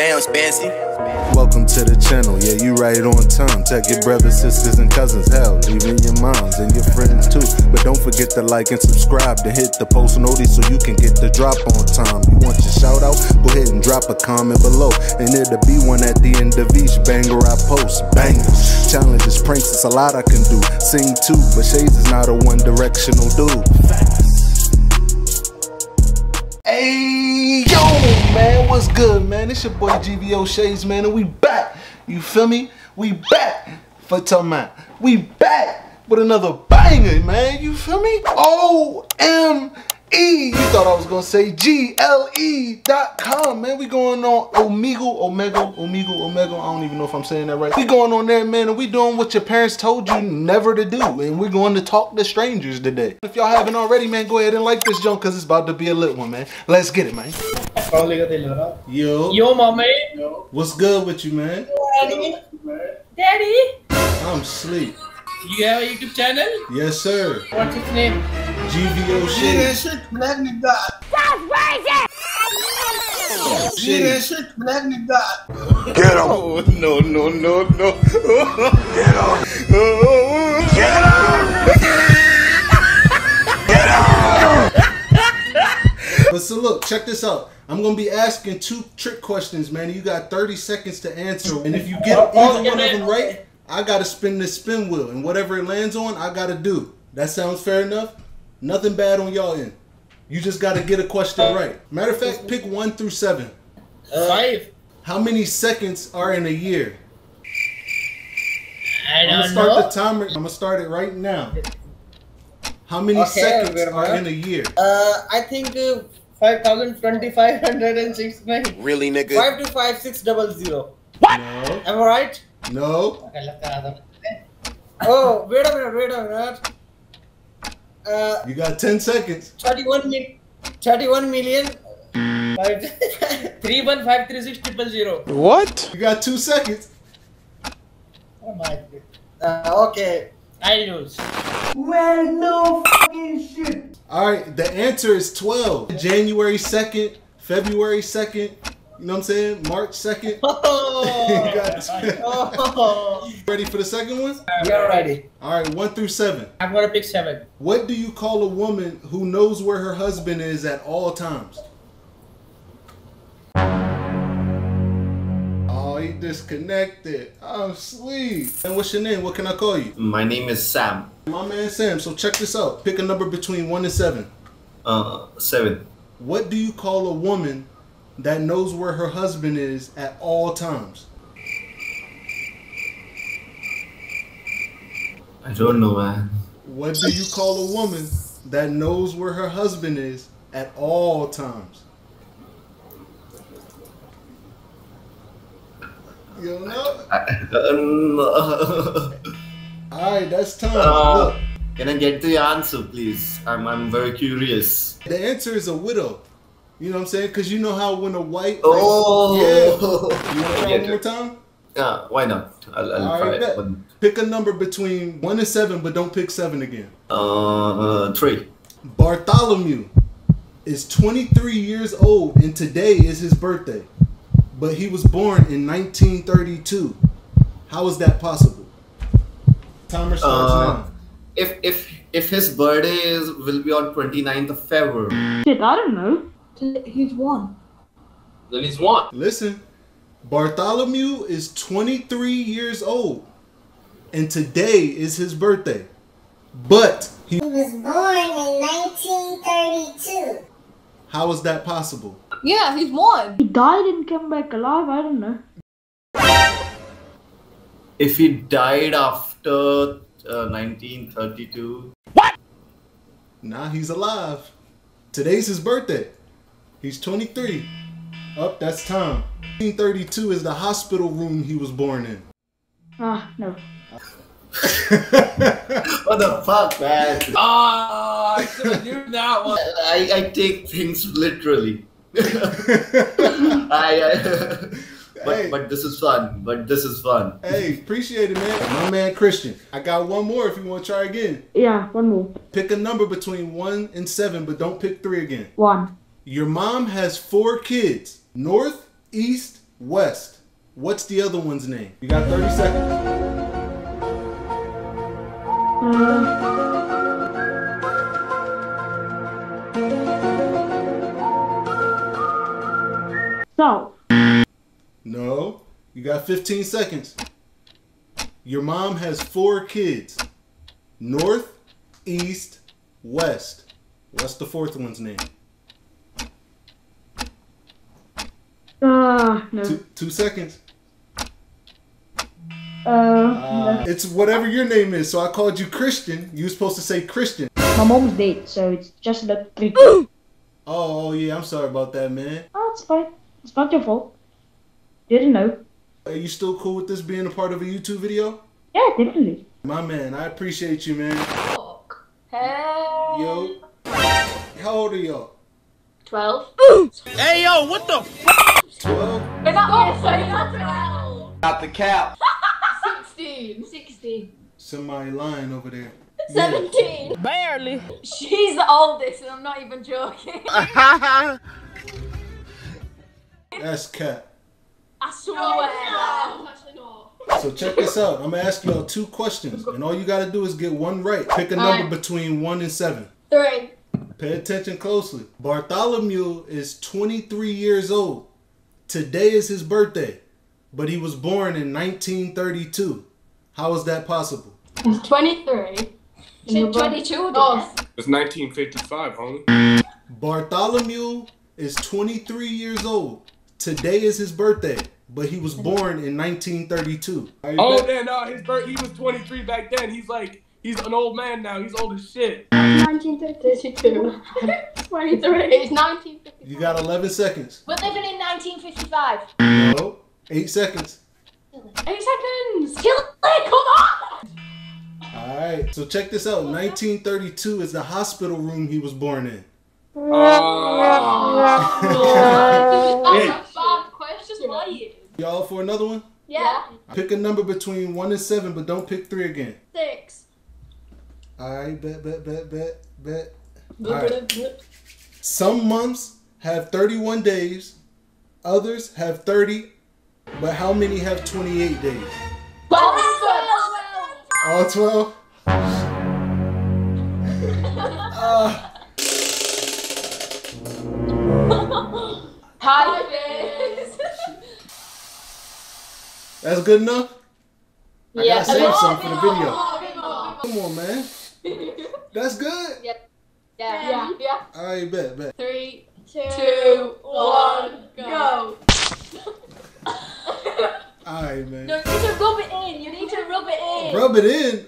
Damn, Spancy. Welcome to the channel, yeah, you right on time. Tag your brothers, sisters, and cousins, hell, even your moms and your friends too. But don't forget to like and subscribe to hit the post notice so you can get the drop on time. You want your shout out? Go ahead and drop a comment below. And it'll be one at the end of each banger I post. Bangers, challenges, pranks, it's a lot I can do. Sing too, but Shades is not a one directional dude. Hey, yo, man, what's good, man? It's your boy GVO Shades, man, and we back. You feel me? We back for tonight. We back with another banger, man. You feel me? O-M E. You thought I was gonna say G-L-E dot com, man. We going on Omegle, Omega, Omegle, Omega. I don't even know if I'm saying that right. We going on there, man, and we doing what your parents told you never to do. And we're going to talk to strangers today. If y'all haven't already, man, go ahead and like this junk because it's about to be a lit one, man. Let's get it, man. Yo. Yo, mommy. What's good with you, man? Daddy. Daddy. I'm sleep. You have a YouTube channel? Yes, sir. What's its name? GVO Shades. shit black nigga. Shades. shit black nigga. Oh, no, no, no, no. But so look, check this out. I'm gonna be asking two trick questions, man. You got 30 seconds to answer, and if you get either one of them right, I gotta spin this spin wheel, and whatever it lands on, I gotta do. That sounds fair enough. Nothing bad on y'all end. You just gotta get a question right. Matter of fact, pick one through seven. Five. How many seconds are in a year? I I'm gonna don't start know. the timer. I'm gonna start it right now. How many Okay, seconds are in a year? Uh, I think uh, five thousand twenty-five hundred and sixty-nine. Really, nigga? Five two five six double zero. No. Am I right? No. Oh, wait a minute, wait a minute. Uh, You got 10 seconds. 31 mil, 31 million. Five, Three one five three six triple zero. You got two seconds. oh my God. Uh, okay. I lose. Well, no fucking shit. All right, the answer is 12. January 2nd, February 2nd, you know what I'm saying? March 2nd. Oh, Got- oh. Ready for the second one? You're ready. All right, 1 through 7. I'm gonna pick seven. What do you call a woman who knows where her husband is at all times? Disconnected. I'm asleep. And what's your name? What can I call you? My name is Sam. My man Sam. So check this out. Pick a number between 1 and 7. Uh, seven. What do you call a woman that knows where her husband is at all times? I don't know, man. What do you call a woman that knows where her husband is at all times? You don't know? Uh, All right, that's time. Uh, can I get the answer, please? I'm, I'm very curious. the answer is a widow. You know what I'm saying? Because you know how when a white. Oh, Yeah. You want to try one more time? Yeah, why not? I'll, I'll All try right, it. But, Pick a number between 1 and 7, but don't pick 7 again. uh, uh, three. Bartholomew is 23 years old and today is his birthday. But he was born in 1932. How is that possible? Timer starts Uh, now. if if if his birthday is will be on 29th of February, Shit, I don't know. He's one. then it's one. Listen, Bartholomew is 23 years old and today is his birthday. But he, He was born in 1932. How is that possible? Yeah, he's one. He died and came back alive. I don't know. If he died after uh, 1932, Nah, he's alive. Today's his birthday. He's 23. Up, that's time. 1932 is the hospital room he was born in. Ah, no. what the fuck, man? Ah, I should have knew that one. I, I take things literally. I, I but Hey. but this is fun. But this is fun. Hey, appreciate it, man. My man Christian. I got one more if you want to try again. Yeah, one more. Pick a number between one and seven, but don't pick three again. One. Your mom has four kids north, east, West. What's the other one's name? You got 30 seconds. South. No. You got 15 seconds. Your mom has four kids. North, East, West. What's the fourth one's name? Uh, no. Two, two seconds. Uh, Uh, it's whatever your name is. So I called you Christian. You were supposed to say Christian. my mom's dead, so it's just the three. Oh, oh yeah, I'm sorry about that, man. Oh, it's fine. It's not your fault. Didn't know. Are you still cool with this being a part of a YouTube video? Yeah, definitely. My man, I appreciate you, man. Hey. Yo. How old are y'all? 12. 12? We're not going to 12. Not the cap. 16. 16. Somebody lying over there. Yeah. 17. Barely. She's the oldest, and I'm not even joking. That's cat. I swear. Actually not. So check this out. I'm gonna ask y'all two questions, and all you gotta do is get one right. Pick a number Alright. between one and seven. Three. Pay attention closely. Bartholomew is 23 years old. Today is his birthday, but he was born in 1932. How is that possible? He's 23. She's 22 oh. It's 1955, homie. Bartholomew is 23 years old. Today is his birthday, but he was born in 1932. Oh, back? then no, his birth. He was 23 back then. He's like, he's an old man now. He's old as shit. 1932. 23. It's 1950. You got 11 seconds. We're living in 1955. No. Eight seconds. Eight seconds. Kill it. Come on. All right. So check this out. 1932 is the hospital room he was born in. Oh. That's a bad question. What are you? Y'all for another one? Yeah. Pick a number between one and seven, but don't pick three again. Six. All right. Bet, bet, bet, bet, bet. All right. Some months have 31 days. Others have 30. But how many have 28 days? All 12? Uh, Hi, Biz. that's good enough? I Yeah. gotta save some for the video. Yeah. Come on, man. That's good. Yeah. Yeah. Yeah. All right, bet, bet. Three, two, one, go. All right, man. No, you need to rub it in. You need to rub it in. Rub it in.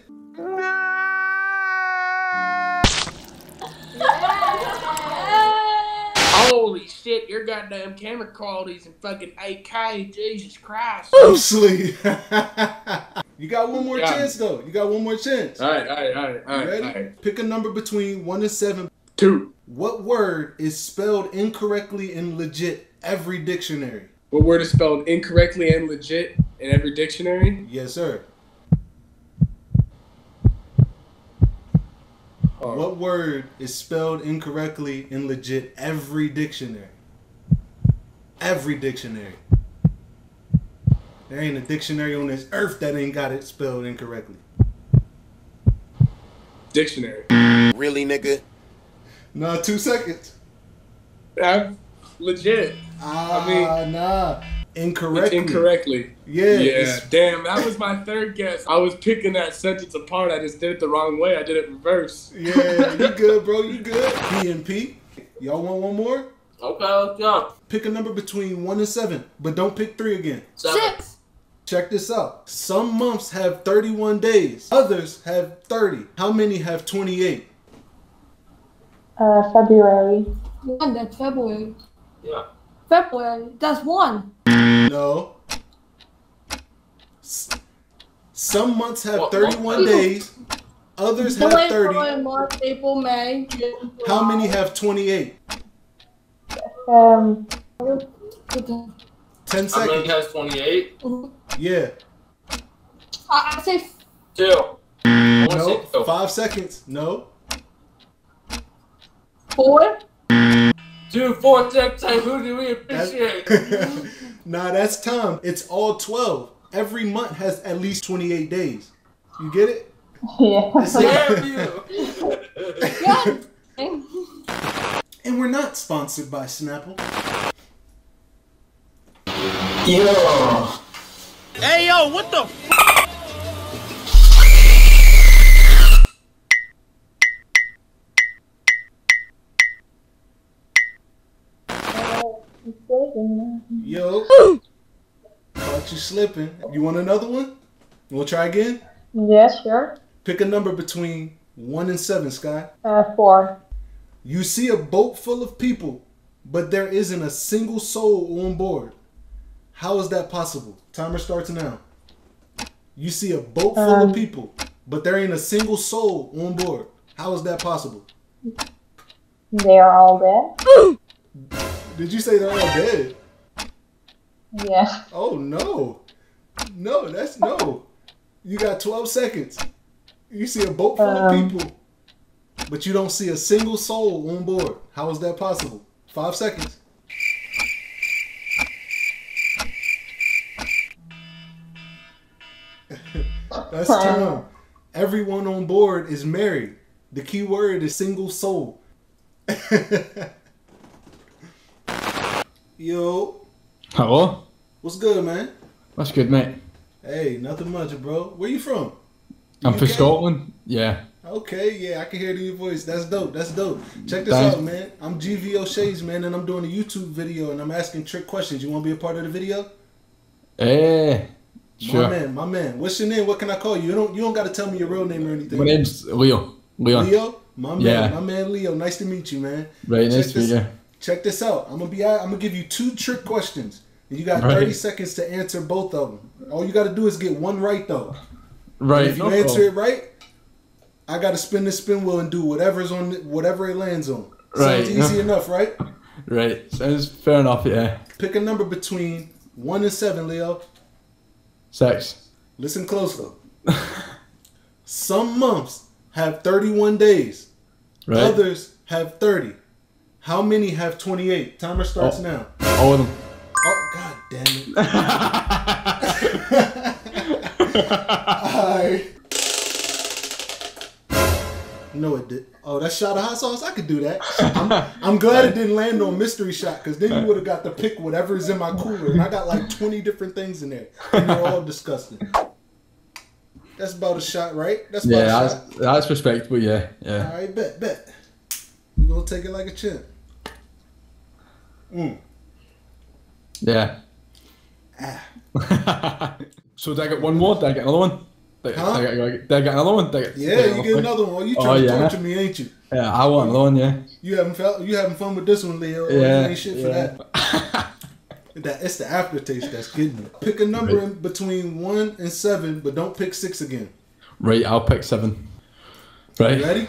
Holy shit, your goddamn camera quality's in fucking 8K. Jesus Christ. I'm you got one more Yeah. chance, though. You got one more chance. All right, all right, all right, all You right, ready? all right. Pick a number between one and seven. Two. What word is spelled incorrectly in legit every dictionary? What word is spelled incorrectly and legit in every dictionary? Yes, sir. Oh, What word is spelled incorrectly in legit every dictionary? Every dictionary. There ain't a dictionary on this earth that ain't got it spelled incorrectly. Dictionary. Really, nigga? No, two seconds. Yeah, legit. Ah, mean- nah. Incorrectly. incorrectly. Yeah. Yeah, damn, that was my third guess. I was picking that sentence apart. I just did it the wrong way. I did it reverse. Yeah, you good, bro. You good. P and P. Y'all want one more? Okay, let's go. Pick a number between one and seven, but don't pick three again. Six. Check this out. Some months have 31 days. Others have 30. How many have 28? Uh, February. One. That's February. Yeah. February. That's one. No. S- Some months have 31 days. Others have 30. March, April, May, June. How many have 28? Um, 10 seconds. How many seconds. has 28? Yeah. I, I say Two. I No. say two. Five seconds. No. four. Two, four, six, eight. Who do we appreciate? nah, that's time. It's all 12. Every month has at least 28 days. You get it? Yeah. Damn you. And we're not sponsored by Snapple. Yo. Hey, yo, what the Yo. Caught you slipping. You want another one? We'll try again? Yeah, sure. Pick a number between 1 and 7, Sky. Uh, four. You see a boat full of people, but there isn't a single soul on board. How is that possible? Timer starts now. You see a boat full Um. of people, but there ain't a single soul on board. How is that possible? They are all dead. Did you say they're all dead? Yeah. Oh no. No, that's no. You got 12 seconds. You see a boat full of Um. people, but you don't see a single soul on board. How is that possible? Five seconds. That's time. Everyone on board is married. The key word is single soul. Yo, Hello? what's good, man? What's good, mate. Hey, nothing much, bro. Where you from? I'm from Scotland. Yeah. Okay, yeah, I can hear your voice. That's dope. That's dope. Check this Thanks. out, man. I'm GVO Shades, man, and I'm doing a YouTube video and I'm asking trick questions. You want to be a part of the video? Eh. My Sure. man, my man. What's your name? What can I call you? You don't you don't got to tell me your real name or anything. My name's Leo. Leon. Leo. My man, Yeah. my man Leo. Nice to meet you, man. Right, Check nice to meet you. Check this out. I'm gonna be. I'm gonna give you two trick questions, and you got Right. 30 seconds to answer both of them. All you got to do is get one right though. Right. If you no answer problem. it right, I got to spin the spin wheel and do whatever's on whatever it lands on. Right. Sounds easy enough, right? Right. Sounds fair enough, yeah. Pick a number between one and seven, Leo. Six. Listen closely. Some months have 31 days. Right. Others have 30. How many have 28? Timer starts Oh. now. All of them. Oh, god damn it. No, it did. Oh, that shot of hot sauce? I could do that. I'm, I'm glad it didn't land on mystery shot because then you would have got to pick whatever's in my cooler. And I got like 20 different things in there. And they're all disgusting. That's about a shot, right? That's about Yeah, a that's, shot. that's respectable, yeah. Yeah. All right, bet, bet. We gonna take it like a champ. Mm. Yeah. so did I get one more? Did I get another one? Did, Huh? did, I, get, did I get another one? Did I get, Yeah, did I you get another one. You Oh, trying to yeah. torture me, ain't you? Yeah, I want another one, yeah. You having fun? You having fun with this one, Leo? Oh, Yeah, you ain't shit for yeah. that. that. It's the aftertaste that's getting me. Pick a number Right. in between one and seven, but don't pick six again. Right, I'll pick seven. Right. You ready?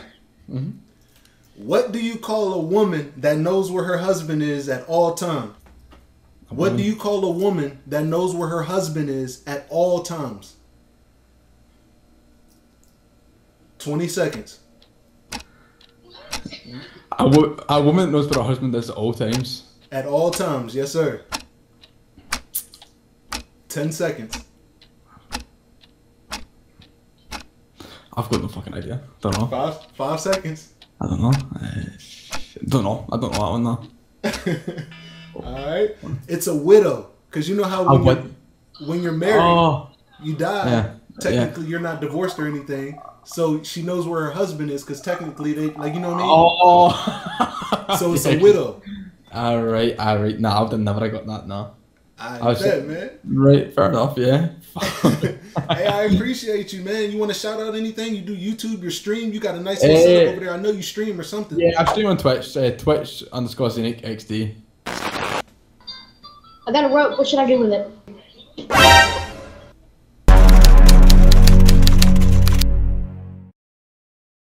What do you call a woman that knows where her husband is at all times? What do you call a woman that knows where her husband is at all times? 20 seconds. A, wo- a woman knows where her husband is at all times. At all times, yes, sir. 10 seconds. I've got no fucking idea. Don't know. Five, five seconds. I don't know. Uh, don't know. I don't know that one though. All right. It's a widow. Because you know how when, you're, when you're married, Oh. you die. Yeah, Technically, you're not divorced or anything. So she knows where her husband is because technically, they like, you know what I mean? Oh. So it's a widow. All right. All right. I would have never got that. No. I was- bet, man. Right. Fair enough. Yeah. Hey, I appreciate you, man. You want to shout out anything? You do YouTube, your stream. You got a nice Eh. little setup over there. I know you stream or something. Yeah, I stream on Twitch. Uh, Twitch underscore Zenix XD. I got a rope. What should I do with it?